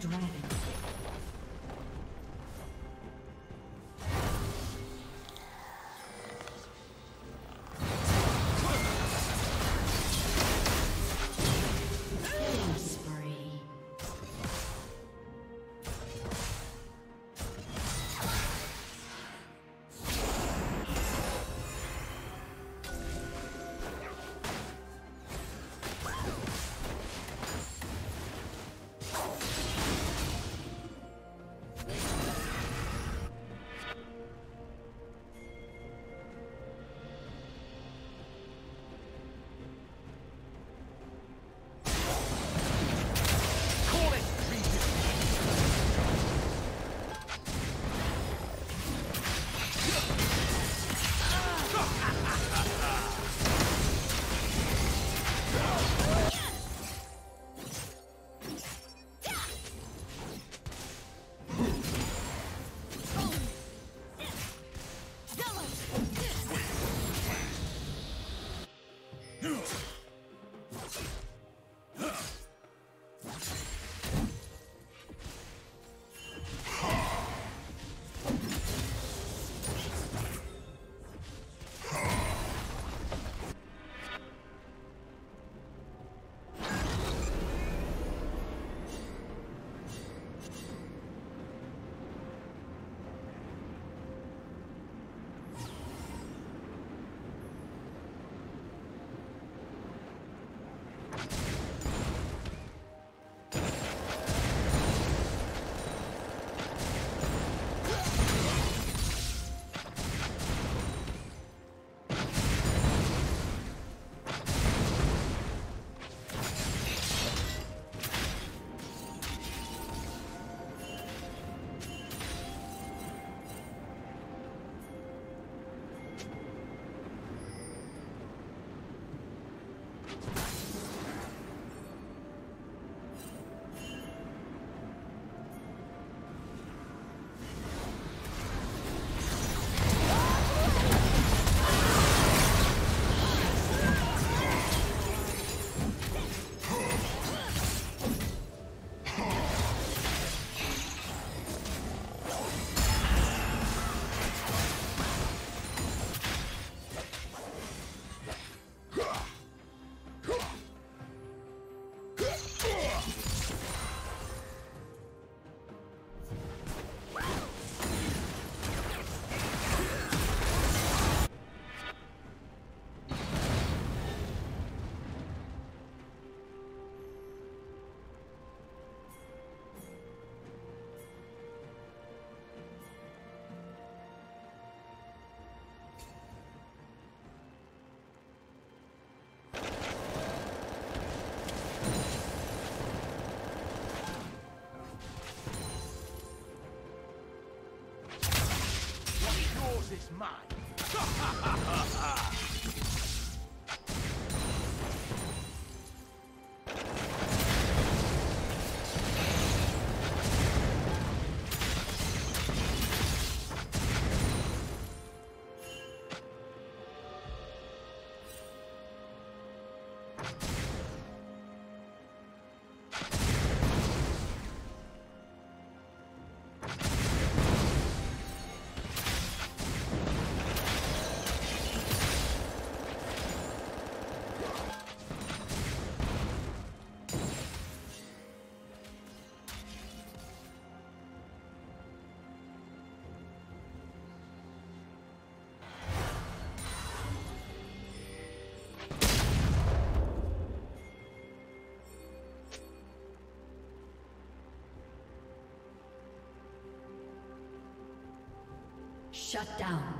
Dragon. Mine. Shut down.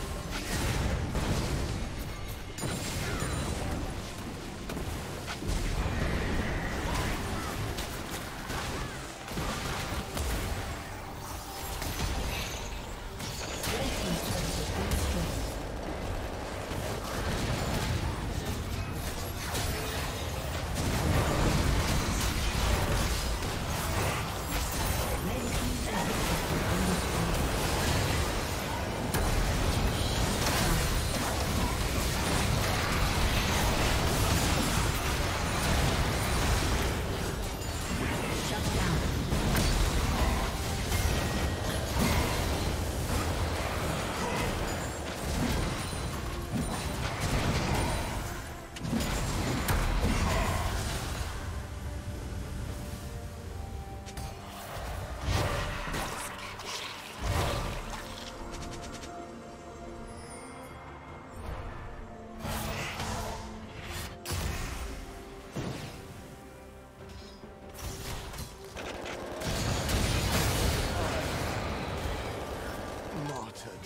martyred.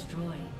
destroyed.